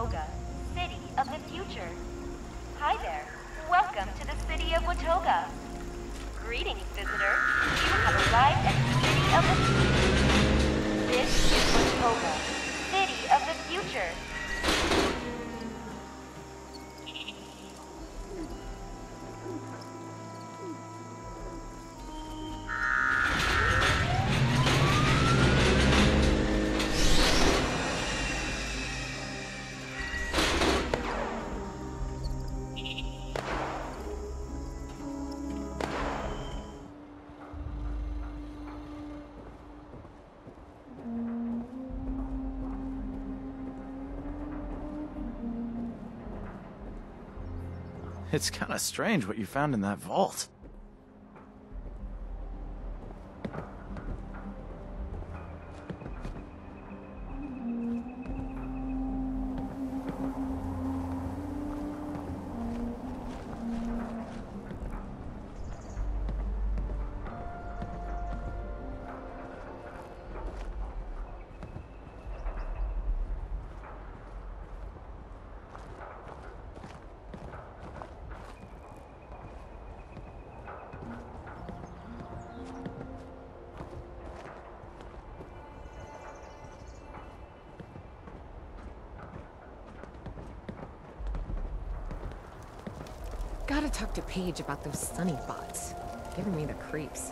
Watoga, city of the future. Hi there. Welcome to the city of Watoga. Greetings, visitor. You have arrived at the city of the future. This is Watoga, It's kinda strange what you found in that vault. Gotta talk to Paige about those sunny bots. Giving me the creeps.